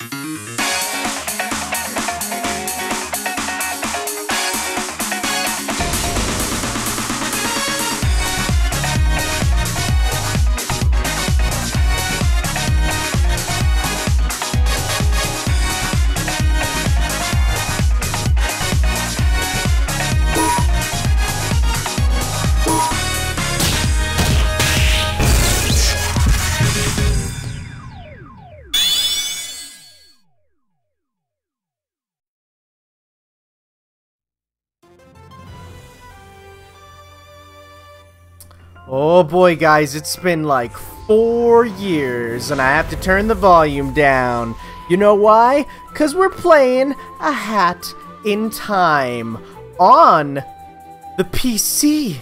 Mm-hmm. Oh boy, guys, it's been like four years, and I have to turn the volume down. You know why? Because we're playing a Hat in Time on the PC.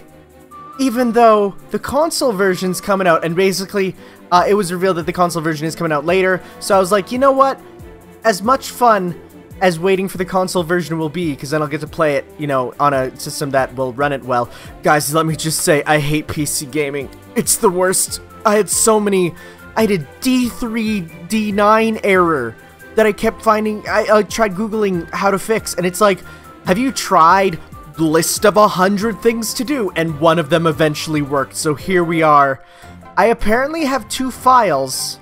Even though the console version's coming out, and basically, uh, it was revealed that the console version is coming out later, so I was like, you know what? As much fun as waiting for the console version will be, because then I'll get to play it, you know, on a system that will run it well. Guys, let me just say, I hate PC gaming. It's the worst. I had so many... I had a D3, D9 error that I kept finding... I, I tried Googling how to fix, and it's like, have you tried list of a hundred things to do? And one of them eventually worked, so here we are. I apparently have two files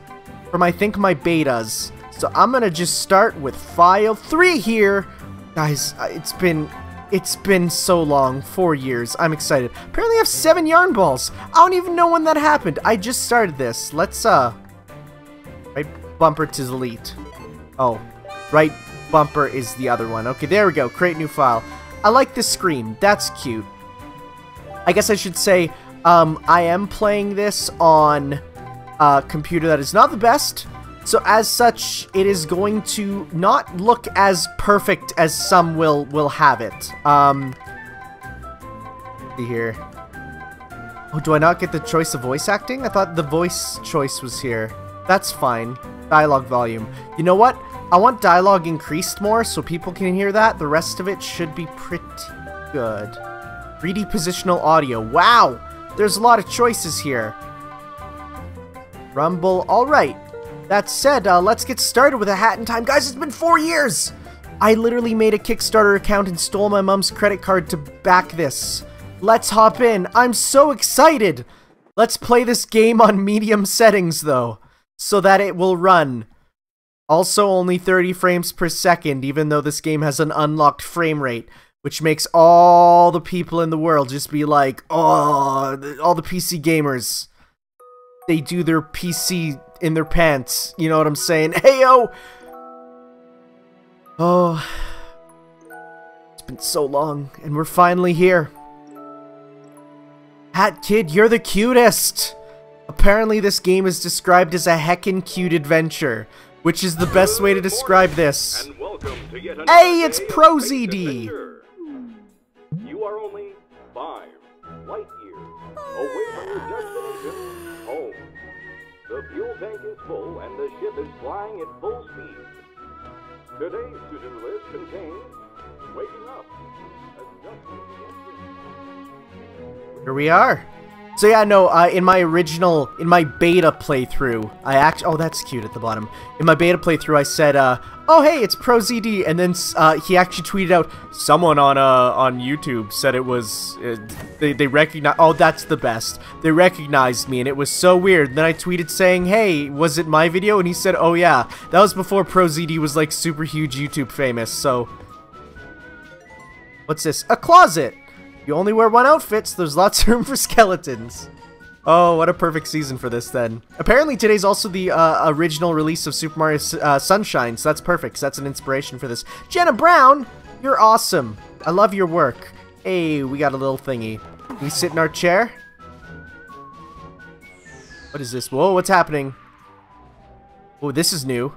from, I think, my betas so I'm gonna just start with file 3 here. Guys, uh, it's been it's been so long, four years. I'm excited. Apparently I have seven yarn balls. I don't even know when that happened. I just started this. Let's uh right bumper to delete. Oh, right bumper is the other one. Okay, there we go. Create new file. I like this screen. That's cute. I guess I should say um, I am playing this on a computer that is not the best. So as such, it is going to not look as perfect as some will will have it. Um, see here. Oh, do I not get the choice of voice acting? I thought the voice choice was here. That's fine. Dialogue volume. You know what? I want dialogue increased more so people can hear that. The rest of it should be pretty good. 3D positional audio. Wow! There's a lot of choices here. Rumble. Alright. That said, uh, let's get started with a hat in time. Guys, it's been four years! I literally made a Kickstarter account and stole my mom's credit card to back this. Let's hop in. I'm so excited! Let's play this game on medium settings, though, so that it will run. Also only 30 frames per second, even though this game has an unlocked frame rate, which makes all the people in the world just be like, oh, all the PC gamers. They do their PC in their pants. You know what I'm saying? Hey, yo! Oh. It's been so long, and we're finally here. Hat Kid, you're the cutest! Apparently this game is described as a heckin' cute adventure, which is the best way to describe this. Hey, it's ProZD! The fuel tank is full and the ship is flying at full speed. Today's to-do list contains waking up. Here we are. So yeah, no, uh, in my original, in my beta playthrough, I act. Oh, that's cute at the bottom. In my beta playthrough, I said, uh, "Oh, hey, it's ProZD," and then uh, he actually tweeted out, "Someone on uh on YouTube said it was uh, they they recognize. Oh, that's the best. They recognized me, and it was so weird." And then I tweeted saying, "Hey, was it my video?" And he said, "Oh yeah, that was before ProZD was like super huge YouTube famous." So, what's this? A closet. You only wear one outfit, so there's lots of room for skeletons. Oh, what a perfect season for this then. Apparently today's also the uh, original release of Super Mario uh, Sunshine, so that's perfect, that's an inspiration for this. Jenna Brown, you're awesome. I love your work. Hey, we got a little thingy. We sit in our chair? What is this? Whoa, what's happening? Oh, this is new.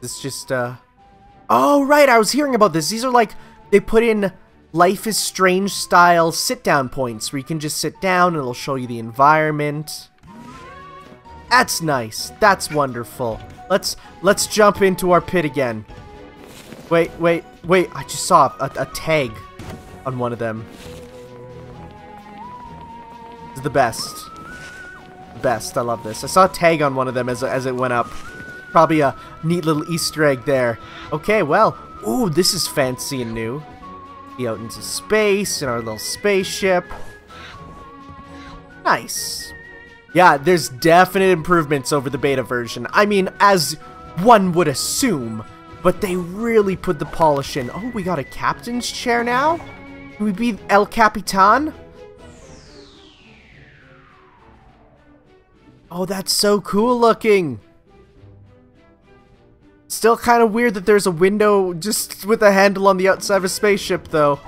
This just, uh... Oh, right, I was hearing about this. These are like, they put in Life is Strange style sit-down points where you can just sit down and it'll show you the environment. That's nice. That's wonderful. Let's let's jump into our pit again. Wait, wait, wait. I just saw a, a tag on one of them. It's the best. best. I love this. I saw a tag on one of them as, as it went up. Probably a neat little Easter egg there. Okay, well, ooh, this is fancy and new. Be out into space in our little spaceship. Nice. Yeah, there's definite improvements over the beta version. I mean, as one would assume, but they really put the polish in. Oh, we got a captain's chair now? Can we be El Capitan? Oh, that's so cool looking. Still kind of weird that there's a window just with a handle on the outside of a spaceship, though.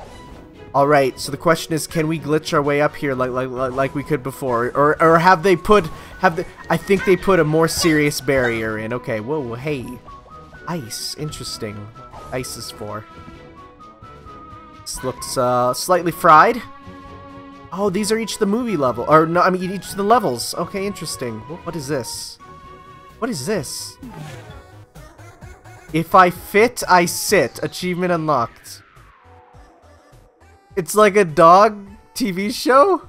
Alright, so the question is, can we glitch our way up here like like like we could before? Or or have they put have they I think they put a more serious barrier in. Okay, whoa, hey. Ice, interesting. Ice is for. This looks uh slightly fried. Oh, these are each the movie level. Or no, I mean each the levels. Okay, interesting. What is this? What is this? If I fit, I sit. Achievement unlocked. It's like a dog TV show?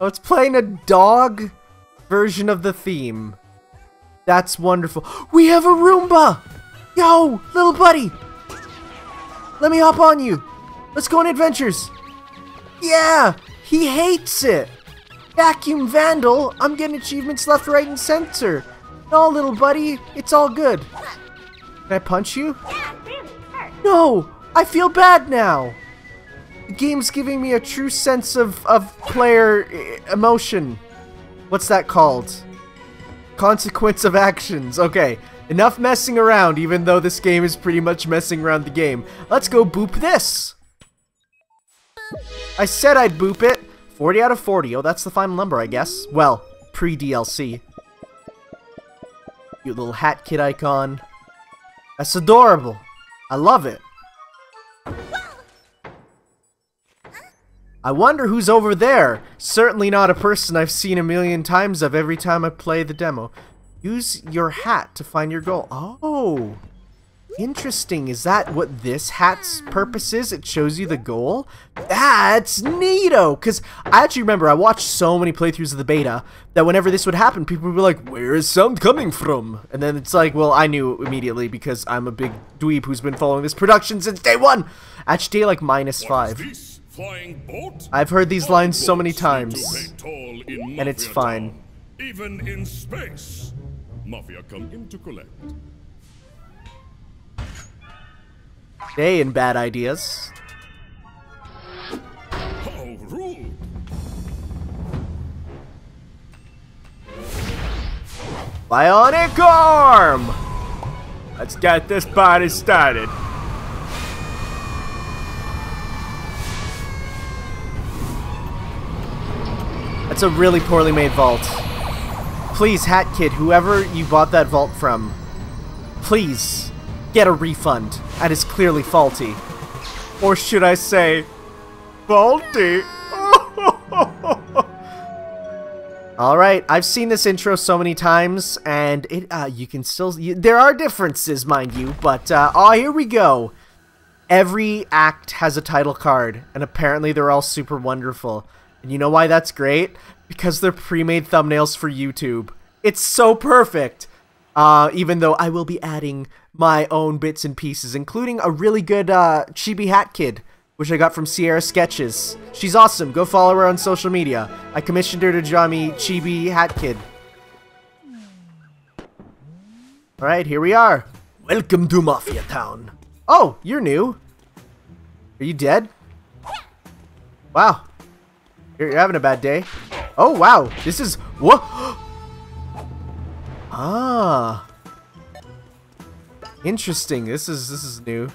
Oh, it's playing a dog version of the theme. That's wonderful. We have a Roomba! Yo, little buddy! Let me hop on you. Let's go on adventures. Yeah, he hates it. Vacuum Vandal, I'm getting achievements left, right, and center. No, little buddy, it's all good. Can I punch you? Yeah, really, No, I feel bad now. The game's giving me a true sense of, of player emotion. What's that called? Consequence of actions. Okay, enough messing around, even though this game is pretty much messing around the game. Let's go boop this. I said I'd boop it. 40 out of 40. Oh, that's the final number, I guess. Well, pre-DLC. Cute little hat kid icon. That's adorable. I love it. I wonder who's over there. Certainly not a person I've seen a million times of every time I play the demo. Use your hat to find your goal. Oh. Interesting. Is that what this hat's purpose is? It shows you the goal? That's neato! Because I actually remember I watched so many playthroughs of the beta that whenever this would happen, people would be like, where is sound coming from? And then it's like, well, I knew immediately because I'm a big dweeb who's been following this production since day one! Actually, day like minus five. I've heard these lines so many times. And it's fine. Even in space, Mafia come in to collect. Hey, and bad ideas. How rude! Bionic arm! Let's get this party started. That's a really poorly made vault. Please, Hat Kid, whoever you bought that vault from, please, get a refund. That is clearly faulty. Or should I say, faulty? Alright, I've seen this intro so many times, and it, uh, you can still, you, there are differences, mind you, but, uh, oh, here we go. Every act has a title card, and apparently they're all super wonderful. And you know why that's great? Because they're pre-made thumbnails for YouTube. It's so perfect! Uh, even though I will be adding my own bits and pieces, including a really good uh, Chibi Hat Kid, which I got from Sierra Sketches. She's awesome. Go follow her on social media. I commissioned her to draw me Chibi Hat Kid. Alright, here we are. Welcome to Mafia Town. Oh, you're new. Are you dead? Wow. You're, you're having a bad day. Oh, wow. This is... What? Ah. Interesting. This is this is new.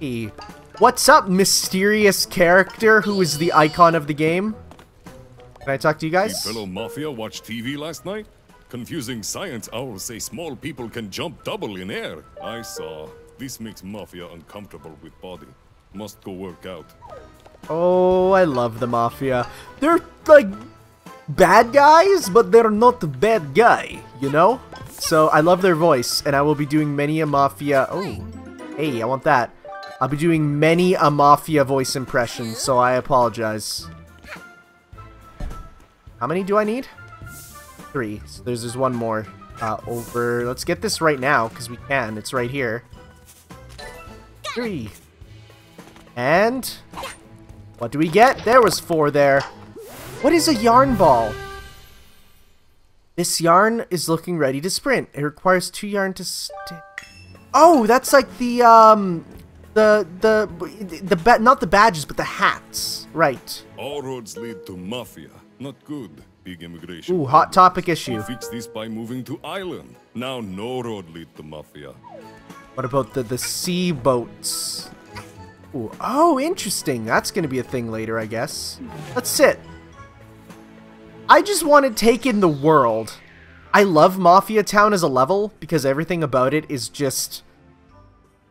Hey. What's up, mysterious character who is the icon of the game? Can I talk to you guys? fellow Mafia watch TV last night? Confusing science owls say small people can jump double in air. I saw. This makes Mafia uncomfortable with body. Must go work out. Oh, I love the Mafia. They're like bad guys, but they're not bad guy, you know? So I love their voice, and I will be doing many a Mafia... Oh, hey, I want that. I'll be doing many a Mafia voice impression, so I apologize. How many do I need? Three. So there's just one more. Uh, over... Let's get this right now, because we can. It's right here. Three. And... What do we get? There was four there. What is a yarn ball? This yarn is looking ready to sprint. It requires two yarn to stick. Oh, that's like the, um, the, the, the, the not the badges, but the hats. Right. All roads lead to Mafia. Not good. Big immigration. Ooh, hot topic issue. Fix this by moving to island. Now no road lead to Mafia. What about the, the sea boats? Ooh, oh, interesting. That's going to be a thing later, I guess. Let's sit. I just want to take in the world. I love Mafia Town as a level because everything about it is just...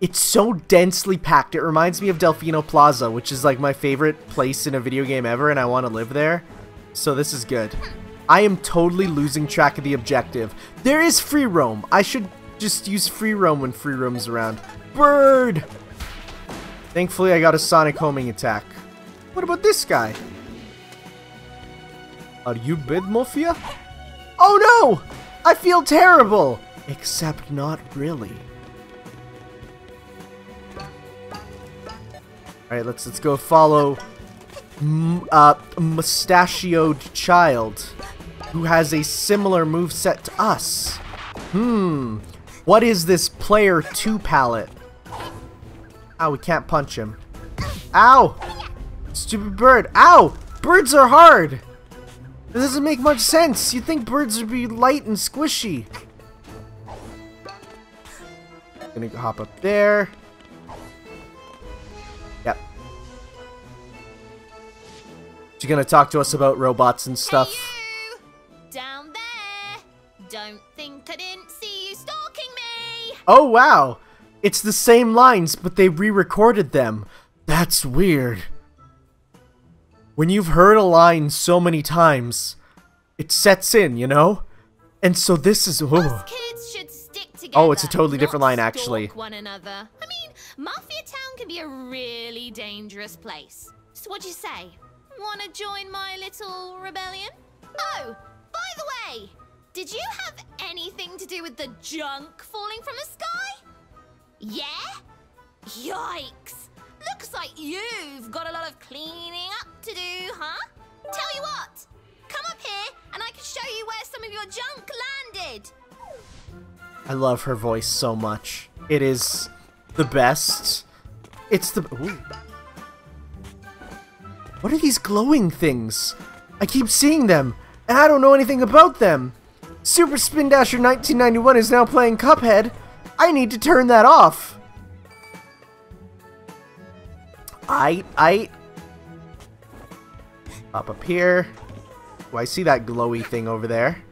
It's so densely packed. It reminds me of Delfino Plaza, which is like my favorite place in a video game ever and I want to live there. So this is good. I am totally losing track of the objective. There is free roam. I should just use free roam when free roam's around. Bird! Thankfully I got a sonic homing attack. What about this guy? Are you bid, Mafia? Oh no! I feel terrible! Except not really. Alright, let's let's go follow uh, mustachioed child who has a similar move set to us. Hmm. What is this player 2 palette? Ow, we can't punch him. Ow! Stupid bird. Ow! Birds are hard! It doesn't make much sense. You'd think birds would be light and squishy. Gonna hop up there. Yep. She's gonna talk to us about robots and stuff. Hey! Down there! Don't think I didn't see you stalking me! Oh wow! It's the same lines, but they re-recorded them. That's weird. When you've heard a line so many times, it sets in, you know? And so this is... Us kids should stick together. Oh, it's a totally different line, actually. one another. I mean, Mafia Town can be a really dangerous place. So what do you say? Wanna join my little rebellion? Oh, by the way, did you have anything to do with the junk falling from the sky? Yeah? Yikes! Looks like you've got a lot of cleaning up to do, huh? Tell you what, come up here and I can show you where some of your junk landed. I love her voice so much. It is the best. It's the... Ooh. What are these glowing things? I keep seeing them, and I don't know anything about them. Super Spin Dasher 1991 is now playing Cuphead. I need to turn that off. I, I... Up up here. Do I see that glowy thing over there?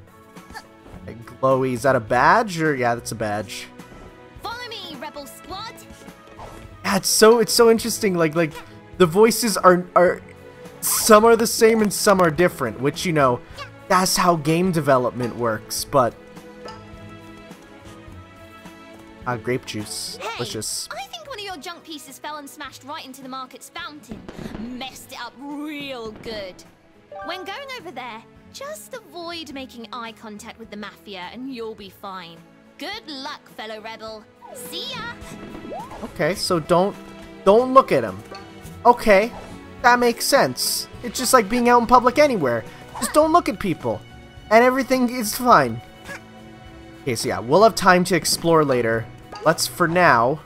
That glowy, is that a badge or yeah, that's a badge. Follow me, Rebel Squad. Yeah, it's so it's so interesting. Like like the voices are are some are the same and some are different, which you know, that's how game development works. But ah, grape juice, Hey, delicious. I think one of your junk pieces fell and smashed right into the market's fountain. Messed it up real good. When going over there, just avoid making eye contact with the Mafia and you'll be fine. Good luck, fellow rebel. See ya! Okay, so don't don't look at him. Okay, that makes sense. It's just like being out in public anywhere. Just don't look at people, and everything is fine. Okay, so yeah, we'll have time to explore later. Let's, for now,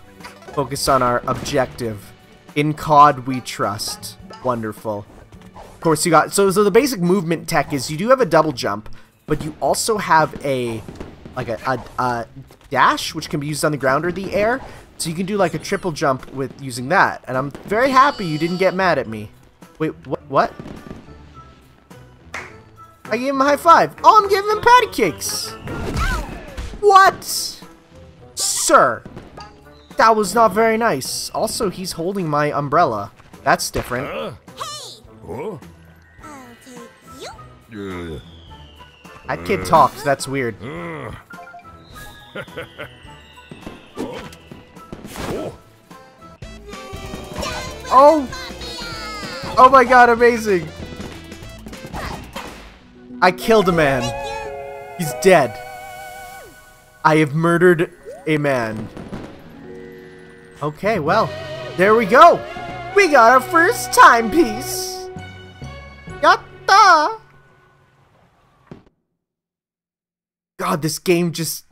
focus on our objective. In COD we trust. Wonderful. Of course, you got... So, so the basic movement tech is you do have a double jump, but you also have a... Like a, a, a dash, which can be used on the ground or the air. So you can do like a triple jump with using that. And I'm very happy you didn't get mad at me. Wait, what? What? I gave him a high five. Oh, I'm giving him patty cakes. What? Sir. That was not very nice. Also, he's holding my umbrella. That's different. Huh? Hey! Oh? I'll take you. Yeah. That kid talked. That's weird. Uh. oh. Oh. Oh! Oh my god, amazing! I killed a man. He's dead. I have murdered a man. Okay, well, there we go. We got our first timepiece. Yatta! God, this game just...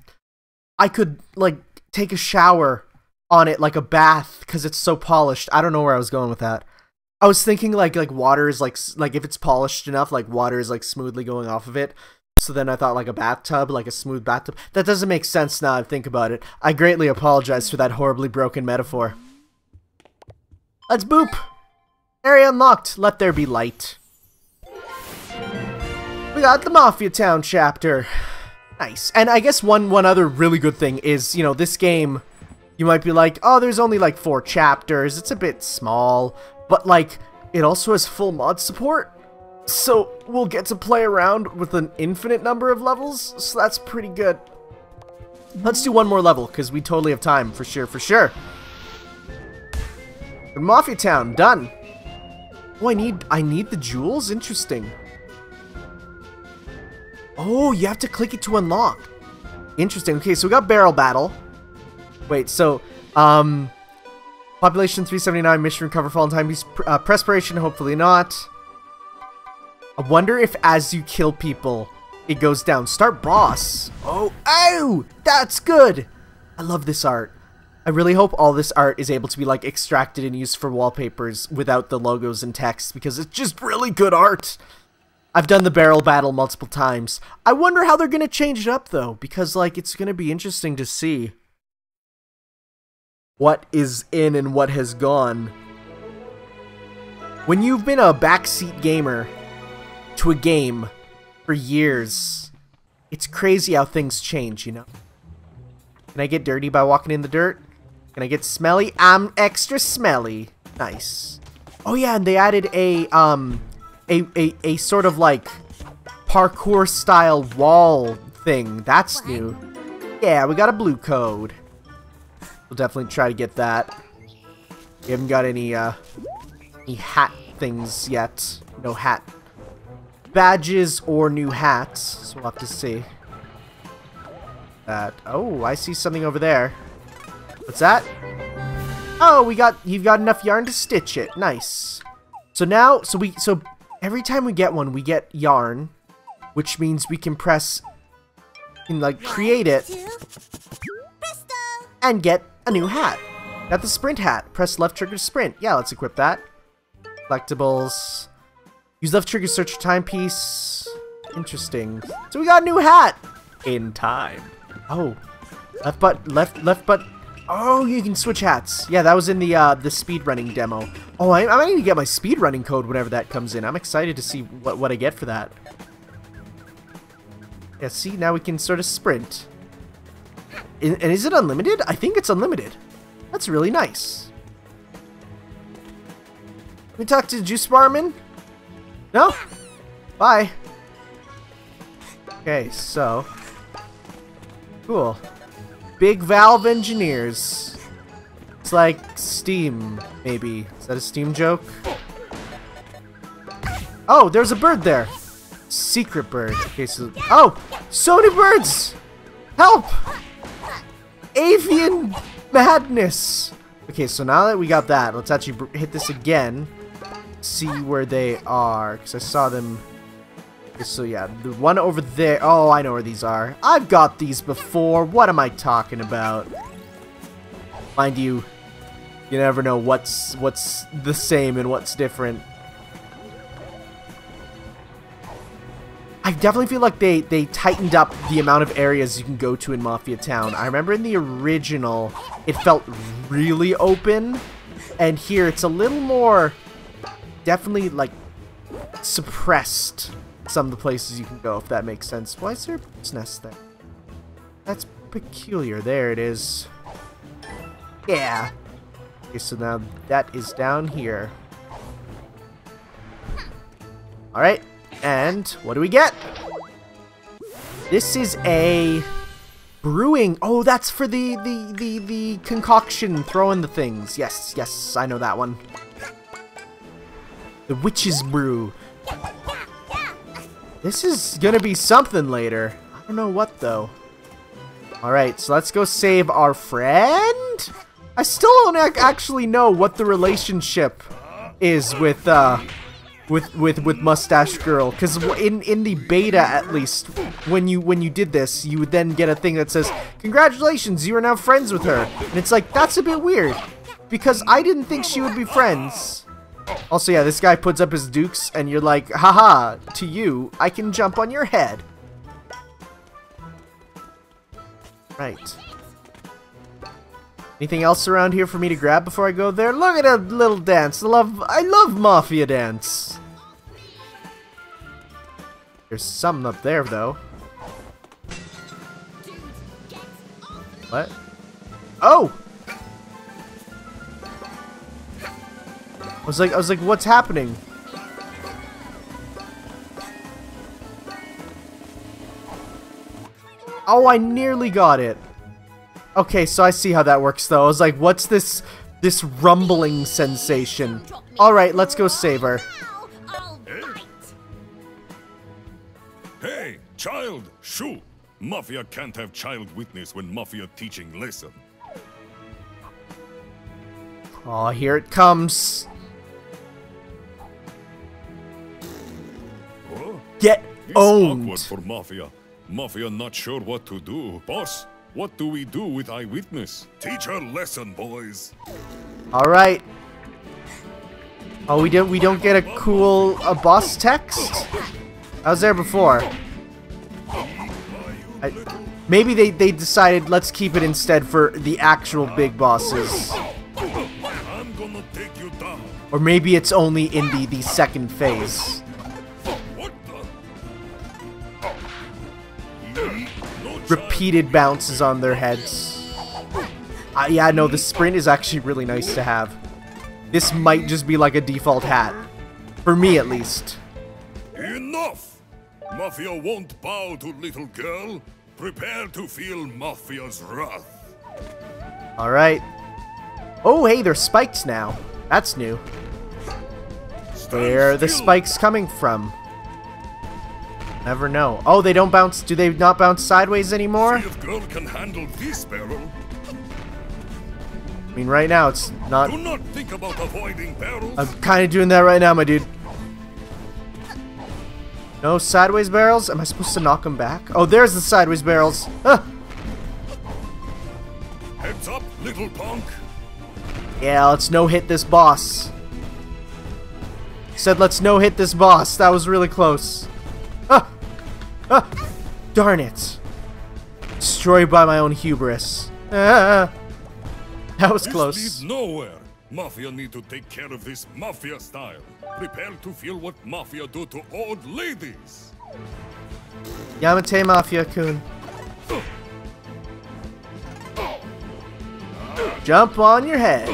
I could, like, take a shower on it like a bath because it's so polished. I don't know where I was going with that. I was thinking like like water is like like if it's polished enough, like water is like smoothly going off of it. So then I thought like a bathtub, like a smooth bathtub. That doesn't make sense now I think about it. I greatly apologize for that horribly broken metaphor. Let's boop! Area unlocked. Let there be light. We got the Mafia Town chapter. Nice. And I guess one one other really good thing is, you know, this game you might be like, "Oh, there's only like 4 chapters. It's a bit small." But like it also has full mod support. So we'll get to play around with an infinite number of levels, so that's pretty good. Let's do one more level, because we totally have time, for sure, for sure. Mafia Town, done. Oh, I need, I need the jewels? Interesting. Oh, you have to click it to unlock. Interesting. Okay, so we got Barrel Battle. Wait, so, um, Population 379, mission recover fallen time, uh, Perspiration, hopefully not. I wonder if as you kill people, it goes down. Start boss. Oh, oh, that's good. I love this art. I really hope all this art is able to be like extracted and used for wallpapers without the logos and text because it's just really good art. I've done the barrel battle multiple times. I wonder how they're going to change it up though because like it's going to be interesting to see what is in and what has gone. When you've been a backseat gamer to a game for years, it's crazy how things change, you know? Can I get dirty by walking in the dirt? Can I get smelly? I'm extra smelly. Nice. Oh yeah, and they added a, um, a, a, a sort of like parkour style wall thing. That's new. Yeah, we got a blue code. We'll definitely try to get that. We haven't got any, uh, any hat things yet. No hat badges or new hats, so we'll have to see. That, oh, I see something over there. What's that? Oh, we got, you've got enough yarn to stitch it. Nice. So now, so we, so every time we get one, we get yarn, which means we can press, can like create it, and get a new hat. Got the sprint hat. Press left trigger to sprint. Yeah, let's equip that. Collectibles. Use left trigger search for timepiece. Interesting. So we got a new hat! In time. Oh. Left but left left but Oh, you can switch hats. Yeah, that was in the uh, the speedrunning demo. Oh, I, I might need to get my speedrunning code whenever that comes in. I'm excited to see what, what I get for that. Yeah, see, now we can sort of sprint. And is it unlimited? I think it's unlimited. That's really nice. We talk to Juice Barman? No? Bye. Okay, so. Cool. Big Valve Engineers. It's like Steam, maybe. Is that a Steam joke? Oh, there's a bird there. Secret bird. Okay, so. Oh! So many birds! Help! avian madness. Okay, so now that we got that, let's actually hit this again. See where they are, because I saw them. So yeah, the one over there. Oh, I know where these are. I've got these before. What am I talking about? Mind you, you never know what's what's the same and what's different. I definitely feel like they, they tightened up the amount of areas you can go to in Mafia Town. I remember in the original, it felt really open, and here it's a little more, definitely, like, suppressed some of the places you can go, if that makes sense. Why is there a bird's nest there? That's peculiar. There it is. Yeah. Okay, so now that is down here. Alright, and what do we get? This is a brewing. Oh, that's for the the the the concoction throwing the things. Yes, yes, I know that one. The witch's brew. This is gonna be something later. I don't know what though. Alright, so let's go save our friend? I still don't ac actually know what the relationship is with, uh, with with with mustache girl because in in the beta at least when you when you did this you would then get a thing that says congratulations you are now friends with her and it's like that's a bit weird because i didn't think she would be friends also yeah this guy puts up his dukes and you're like haha to you i can jump on your head right Anything else around here for me to grab before I go there? Look at that little dance. I love I love Mafia dance. There's something up there though. What? Oh! I was like I was like what's happening? Oh, I nearly got it. Okay, so I see how that works though. I was like, what's this this rumbling sensation? Alright, let's go save her. Hey, child, shoo! Mafia can't have child witness when Mafia teaching lesson. Oh, here it comes. Get It's owned. awkward for Mafia. Mafia not sure what to do. Boss, what do we do with eyewitness? Teach her lesson, boys. All right. Oh, we don't we don't get a cool a boss text. I was there before. I, maybe they they decided let's keep it instead for the actual big bosses, I'm gonna take you down. or maybe it's only in the the second phase. Repeated bounces on their heads. Uh, yeah, no, the sprint is actually really nice to have. This might just be like a default hat, for me at least. Enough! Mafia won't bow to little girl. Prepare to feel Mafia's wrath. All right. Oh, hey, there's spikes now. That's new. Stand Where are the spikes coming from? Never know. Oh, they don't bounce. Do they not bounce sideways anymore? See if girl can handle this barrel. I mean, right now it's not. Do not think about avoiding barrels. I'm kind of doing that right now, my dude. No sideways barrels? Am I supposed to knock them back? Oh, there's the sideways barrels. Huh. Heads up, little punk. Yeah, let's no hit this boss. Said let's no hit this boss. That was really close. Ah! Ah! Darn it. Destroyed by my own hubris. Ah! That was This close. leads nowhere. Mafia need to take care of this Mafia style. Prepare to feel what Mafia do to old ladies. Yamate Mafia-kun. Jump on your head.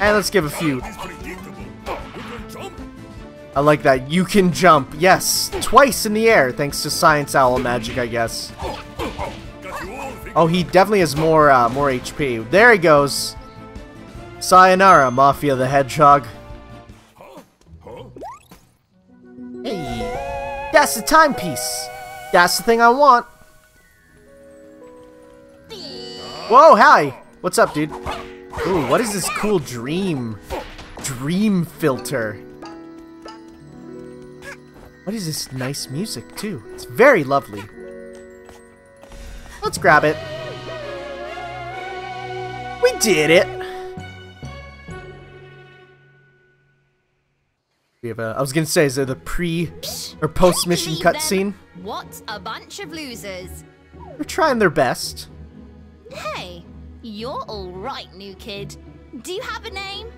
And let's give a few. I like that. You can jump. Yes. Twice in the air, thanks to Science Owl magic, I guess. Oh, he definitely has more, uh, more HP. There he goes. Sayonara, Mafia the Hedgehog. Hey, that's the timepiece. That's the thing I want. Whoa, hi. What's up, dude? Ooh, what is this cool dream? Dream filter. What is this nice music, too? It's very lovely. Let's grab it. We did it. We have a, I was gonna say, is there the pre or post mission cutscene? What a bunch of losers. They're trying their best. Hey, you're alright, new kid. Do you have a name?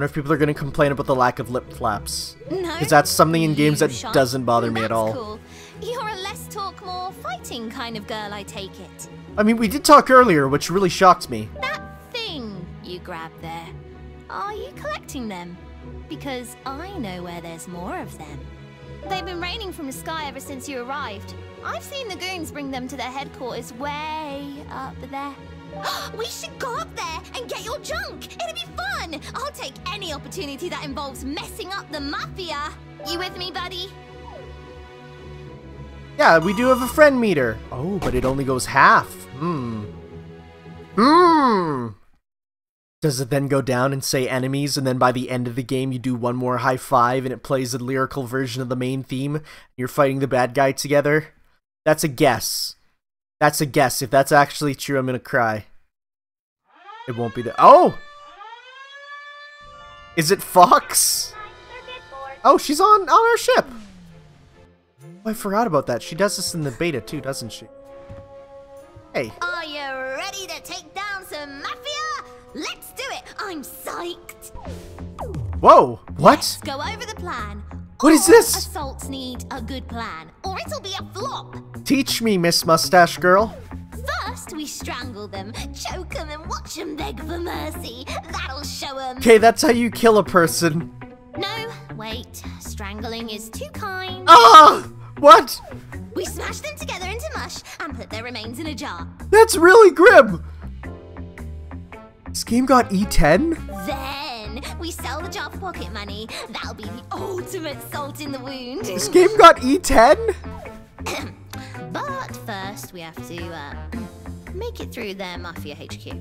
Wonder if people are gonna complain about the lack of lip flaps. No. Because that's something in games that doesn't bother me at all. Cool. You're a less talk, more fighting kind of girl, I take it. I mean, we did talk earlier, which really shocked me. That thing you grabbed there, are you collecting them? Because I know where there's more of them. They've been raining from the sky ever since you arrived. I've seen the goons bring them to their headquarters way up there. we should go up there and get your junk. It'll be fun. I'll take any opportunity that involves messing up the mafia. You with me, buddy? Yeah, we do have a friend meter. Oh, but it only goes half. Hmm. Hmm. Does it then go down and say enemies, and then by the end of the game you do one more high five and it plays a lyrical version of the main theme? You're fighting the bad guy together? That's a guess. That's a guess. If that's actually true, I'm gonna cry. It won't be the- Oh! Is it Fox? Oh, she's on, on our ship! Oh, I forgot about that. She does this in the beta too, doesn't she? Hey. Are you ready to take down some mafia? Let's do it. I'm psyched. Whoa! What? Let's go over the plan. What is this? Assaults need a good plan, or it'll be a flop. Teach me, Miss Mustache Girl. First, we strangle them, choke them, and watch them beg for mercy. That'll show them. Okay, that's how you kill a person. No, wait. Strangling is too kind. Ah! What? We smash them together into mush and put their remains in a jar. That's really grim! This game got E E10? We sell the jar for pocket money. That'll be the ultimate salt in the wound. This game got E E10? But first, we have to uh, make it through their Mafia HQ.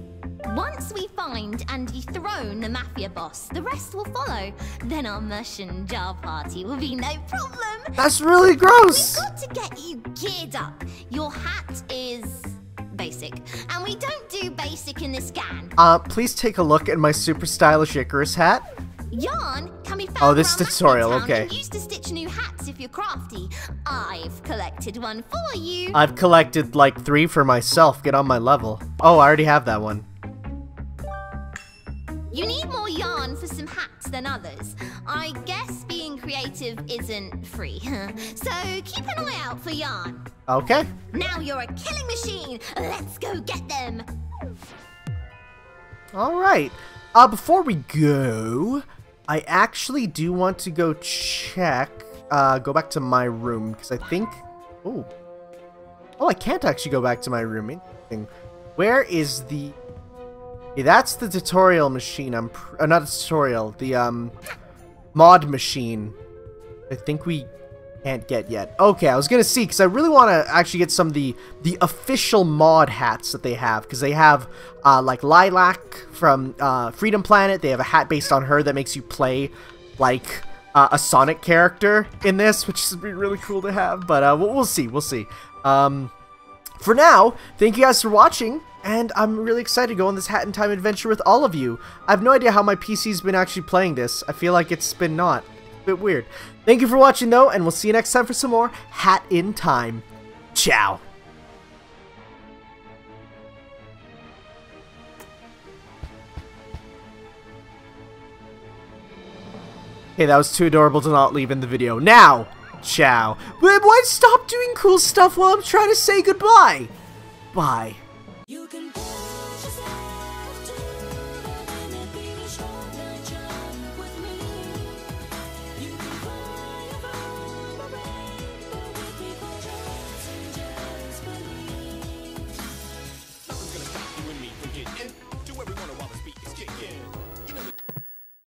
Once we find and dethrone the Mafia boss, the rest will follow. Then our and jar party will be no problem. That's really gross! We've got to get you geared up. Your hat is basic, and we don't do basic in this scan. Uh, please take a look at my super stylish Icarus hat. Yarn can be found Oh, this tutorial, okay. used to stitch new hats if you're crafty. I've collected one for you. I've collected like three for myself. Get on my level. Oh, I already have that one. You need more yarn for some hats than others. I guess being creative isn't free. so keep an eye out for yarn. Okay. Now you're a killing machine. Let's go get them. Alright. Uh, before we go, I actually do want to go check, uh, go back to my room, because I think, oh, oh, I can't actually go back to my room. Where is the, okay, that's the tutorial machine, I'm, uh, not a tutorial, the, um, mod machine. I think we can't get yet. Okay, I was gonna see because I really want to actually get some of the the official mod hats that they have because they have uh, like Lilac from uh, Freedom Planet. They have a hat based on her that makes you play like uh, a Sonic character in this, which would be really cool to have. But uh, we'll, we'll see, we'll see. Um, for now, thank you guys for watching. And I'm really excited to go on this Hat in Time adventure with all of you. I have no idea how my PC's been actually playing this. I feel like it's been not. A bit weird. Thank you for watching though, and we'll see you next time for some more Hat in Time. Ciao. Hey, that was too adorable to not leave in the video. Now, ciao. But why stop doing cool stuff while I'm trying to say goodbye? Bye.